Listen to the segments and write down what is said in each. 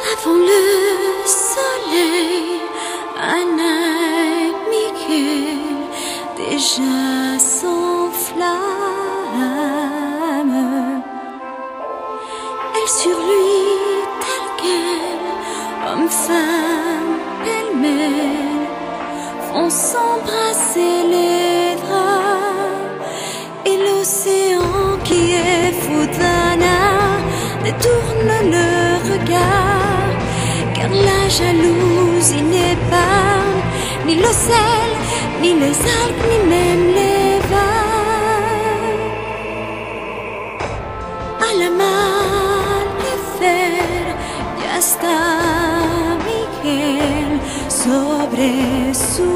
Avant le soleil, et Miguel déjà s'enflamment. Elle sur lui, tel qu'elle, homme, femme, pêle-mêle, font s'embrasser les draps. Et l'océan qui est fou d'Anna détourne le regard, car la jalousie n'épargne ni le sel, ni les algues, ni même les vagues. A la amanecer ya está Miguel sobre su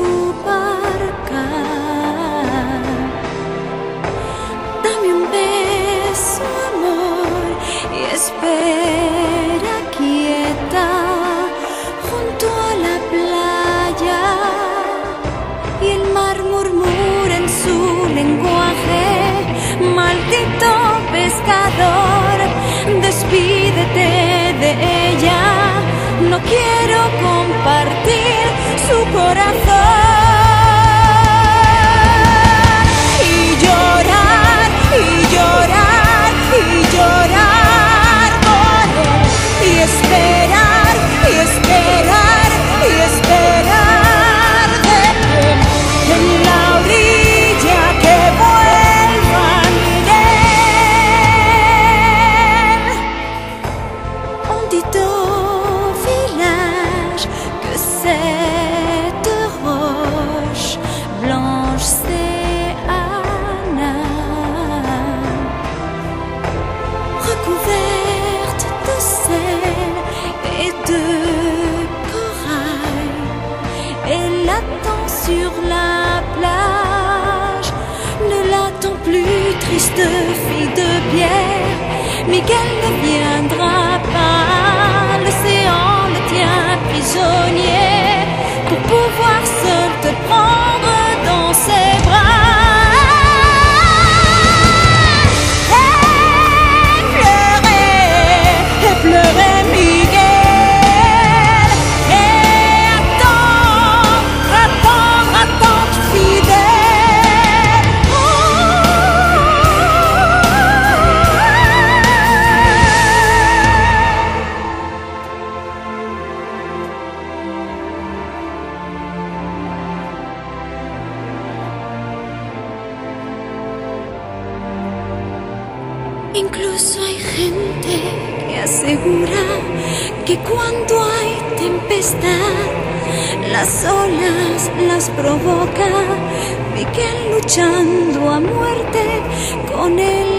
despídete de ella. No quiero compartir su corazón On dit au village que cette roche blanche c'est Anna, recouverte de sel et de corail. Elle attend sur la plage, ne l'attend plus, triste fille de pierre. Miguel ne viendra pas, Boop, boop. Incluso hay gente que asegura que cuando hay tempestad, las olas las provoca, Miguel luchando a muerte con el.